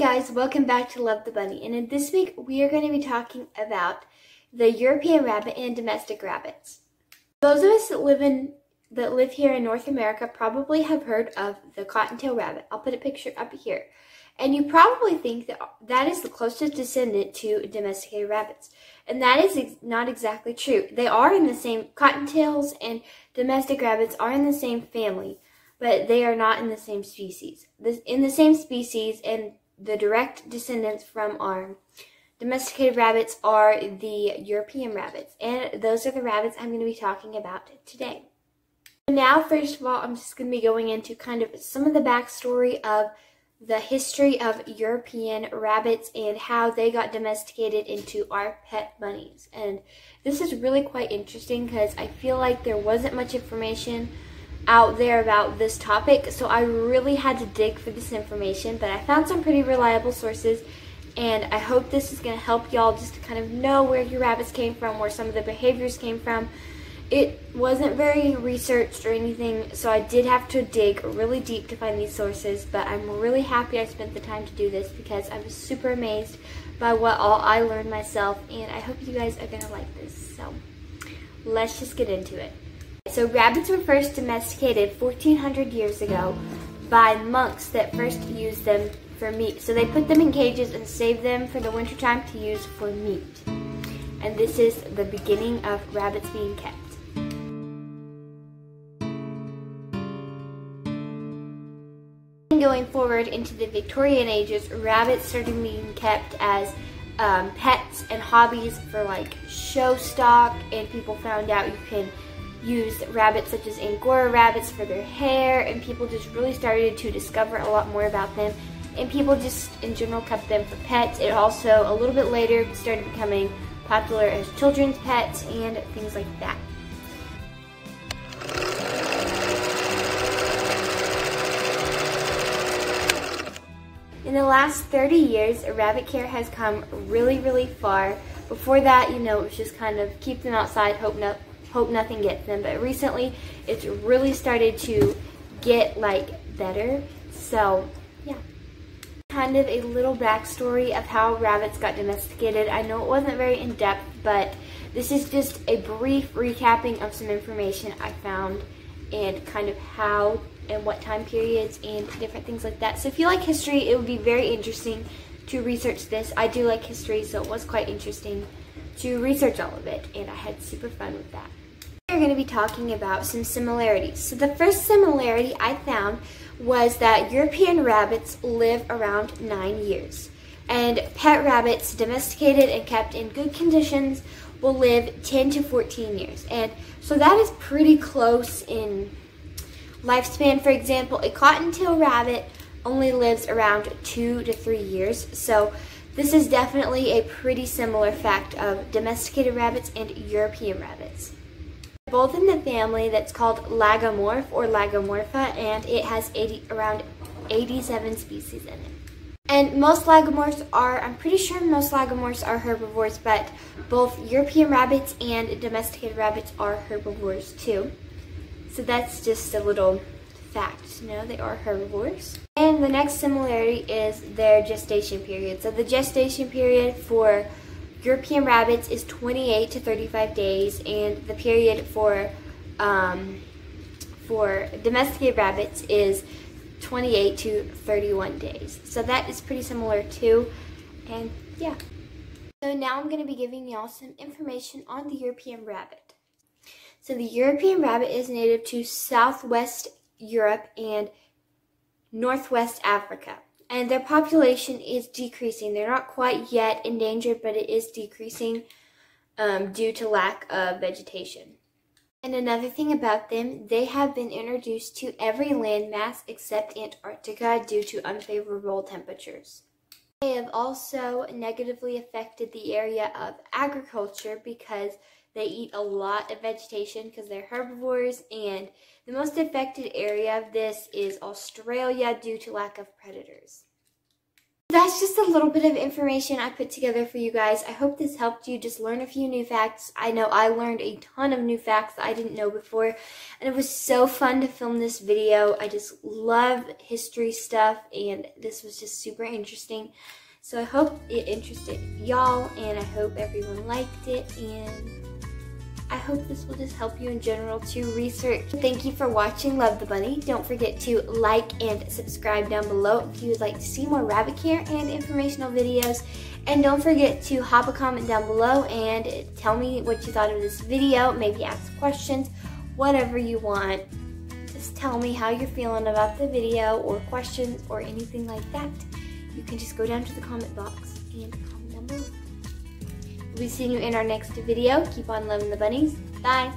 guys, welcome back to Love the Bunny. And in this week, we are going to be talking about the European rabbit and domestic rabbits. Those of us that live in that live here in North America probably have heard of the cottontail rabbit. I'll put a picture up here. And you probably think that that is the closest descendant to domesticated rabbits. And that is ex not exactly true. They are in the same, cottontails and domestic rabbits are in the same family, but they are not in the same species. This, in the same species and the direct descendants from our domesticated rabbits are the European rabbits. And those are the rabbits I'm going to be talking about today. Now, first of all, I'm just going to be going into kind of some of the backstory of the history of European rabbits and how they got domesticated into our pet bunnies. And this is really quite interesting because I feel like there wasn't much information out there about this topic, so I really had to dig for this information, but I found some pretty reliable sources and I hope this is going to help y'all just to kind of know where your rabbits came from, where some of the behaviors came from, it wasn't very researched or anything, so I did have to dig really deep to find these sources, but I'm really happy I spent the time to do this because I was super amazed by what all I learned myself, and I hope you guys are going to like this. So let's just get into it. So rabbits were first domesticated 1400 years ago by monks that first used them for meat. So they put them in cages and saved them for the wintertime to use for meat. And this is the beginning of rabbits being kept. Going forward into the Victorian ages, rabbits started being kept as um, pets and hobbies for like show stock and people found out you can use rabbits such as Angora rabbits for their hair and people just really started to discover a lot more about them and people just in general kept them for pets. It also a little bit later started becoming popular as children's pets and things like that. In the last 30 years, rabbit care has come really, really far. Before that, you know, it was just kind of keep them outside, hope, no, hope nothing gets them. But recently, it's really started to get, like, better. So, yeah. Kind of a little backstory of how rabbits got domesticated. I know it wasn't very in-depth, but this is just a brief recapping of some information I found and kind of how and what time periods and different things like that. So if you like history, it would be very interesting to research this. I do like history, so it was quite interesting to research all of it, and I had super fun with that. We're going to be talking about some similarities. So the first similarity I found was that European rabbits live around nine years, and pet rabbits domesticated and kept in good conditions will live 10 to 14 years. And so that is pretty close in lifespan. For example, a cottontail rabbit only lives around two to three years. So this is definitely a pretty similar fact of domesticated rabbits and European rabbits. Both in the family that's called Lagomorph or Lagomorpha and it has 80, around 87 species in it. And most lagomorphs are, I'm pretty sure most lagomorphs are herbivores, but both European rabbits and domesticated rabbits are herbivores too. So that's just a little fact, you know, they are herbivores. And the next similarity is their gestation period. So the gestation period for European rabbits is 28 to 35 days, and the period for um, for domesticated rabbits is 28 to 31 days. So that is pretty similar too. And yeah. So now I'm going to be giving y'all some information on the European rabbit. So the European rabbit is native to southwest Europe and northwest Africa. And their population is decreasing. They're not quite yet endangered, but it is decreasing um, due to lack of vegetation. And another thing about them, they have been introduced to every landmass except Antarctica due to unfavorable temperatures. They have also negatively affected the area of agriculture because they eat a lot of vegetation because they're herbivores and the most affected area of this is Australia due to lack of predators. that's just a little bit of information I put together for you guys. I hope this helped you just learn a few new facts. I know I learned a ton of new facts that I didn't know before, and it was so fun to film this video. I just love history stuff, and this was just super interesting. So I hope it interested y'all, and I hope everyone liked it, and I hope this will just help you in general to research. Thank you for watching Love the Bunny. Don't forget to like and subscribe down below if you would like to see more rabbit care and informational videos. And don't forget to hop a comment down below and tell me what you thought of this video. Maybe ask questions, whatever you want. Just tell me how you're feeling about the video or questions or anything like that. You can just go down to the comment box and comment down below. We'll be seeing you in our next video. Keep on loving the bunnies. Bye.